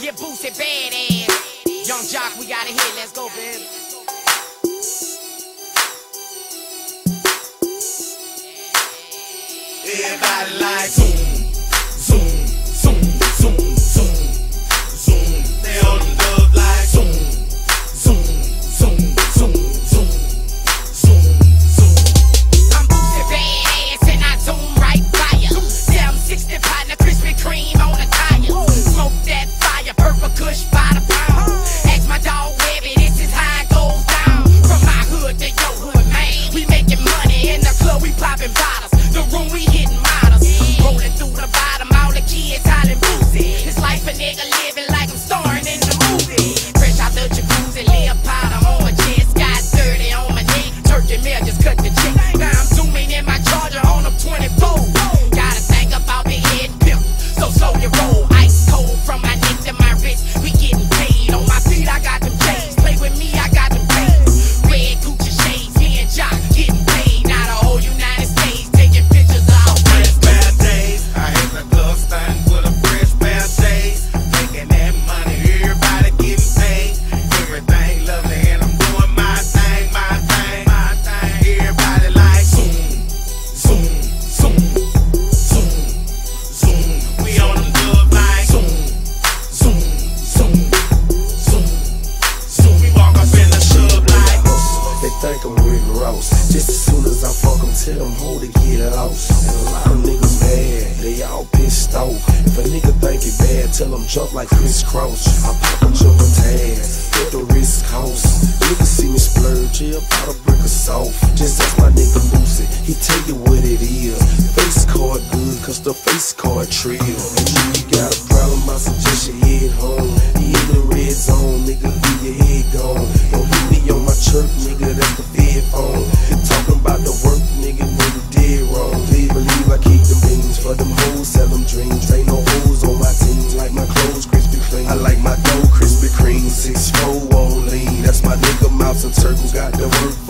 Yeah, Boosie badass. Yung Joc, we got a hit. Let's go, baby. Everybody like boom. think I'm Rick Ross. Just as soon as I fuck them, tell them hoe to get lost. And a lot of niggas mad, they all pissed off. If a nigga think it bad, tell them jump like Kris Kross. I pop a jump a tags, at the wrist cost. Niggas see me splurge, yeah, about a brick of salt. Just ask my nigga Lucy, he tell you what it is. Face card good, cause the face card trill. You got a problem, I suggest you head home. You in the red zone, got the work.